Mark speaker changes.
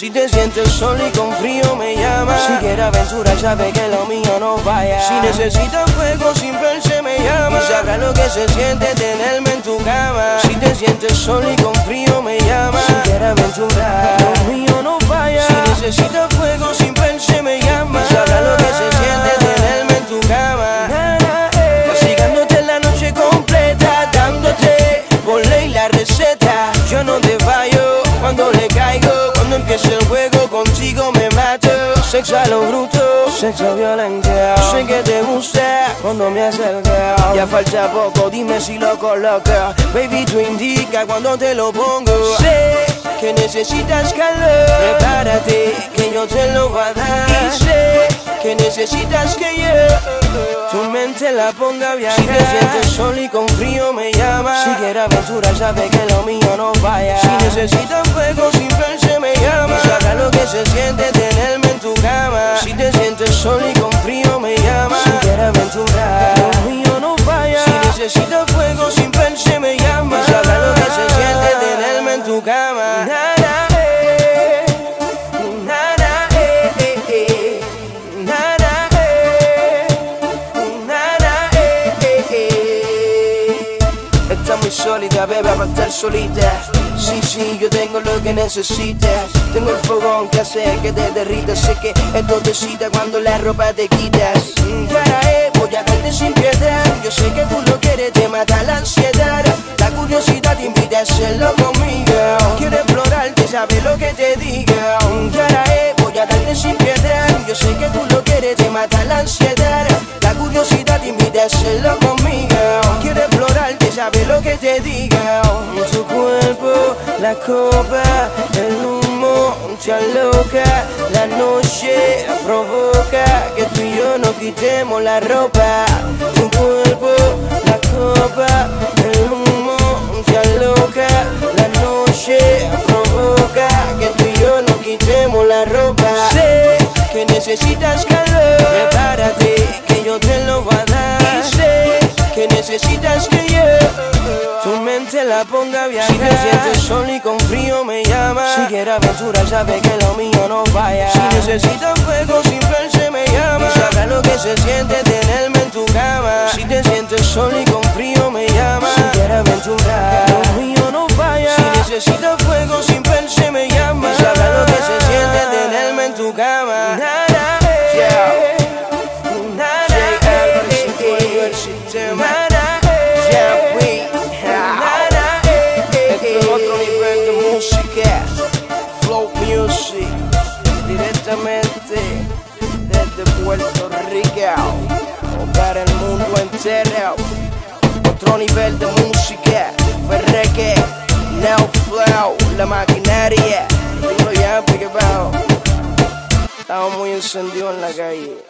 Speaker 1: Si te sientes solo y con frío me llama. Si quieres aventura, sabe que lo mío no vaya. Si necesitas fuego, simplemente me llama. Y sabrá lo que se siente tenerme en tu cama. Si te sientes solo y con frío me llama. Si quieres aventura, empiece el juego contigo me mato. Sexo a lo bruto, sexo violento. Sé que te gusta cuando me acerca. Ya falta poco, dime si lo coloco. Baby, tú indica cuando te lo pongo. Que necesitas calor. Prepárate, que yo te lo voy a dar. Y sé que necesitas que yo tu mente la ponga a viajar. Si te sientes solo y con frío me llama. Si quieres aventura, sabe que lo mío no vaya. Si necesitas fuego, simplemente me llama. Y sabrá lo que se siente tenerme en tu cama. Si te sientes solo y con frío me llama. Si quieres aventura, lo mío no vaya. Si necesitas fuego, simplemente me Muy sólida, bebe, estar solita. Sí, sí, yo tengo lo que necesitas. Tengo el fogón que hace que te derritas. Sé que esto te cita cuando la ropa te quitas. Cara, eh, voy a darte sin piedad. Yo sé que tú lo quieres, te mata la ansiedad. La curiosidad te invita a hacerlo conmigo. Quiero explorarte, sabe lo que te diga. Cara, eh, voy a darte sin piedad. Yo sé que tú lo quieres, te mata la ansiedad. La curiosidad te invita a hacerlo conmigo. Te diga. Tu cuerpo, la copa, el humo te aloca. La noche provoca que tú y yo nos quitemos la ropa. Tu cuerpo, la copa, el humo te aloca. La noche provoca que tú y yo nos quitemos la ropa. Sé que necesitas calor. Prepárate que yo te lo voy a dar. Y sé que necesitas que yo tu mente la ponga a viajar. Si te sientes solo y con frío me llama. Si quieres aventura, sabe que lo mío no vaya. Si necesitas fuego, simplemente me llama. Y sabrá lo que se siente Desde Puerto Rico. Para el mundo entero. Otro nivel de música. Perreque. Now Flow. La maquinaria. Dilo ya, Big Estamos muy encendidos en la calle.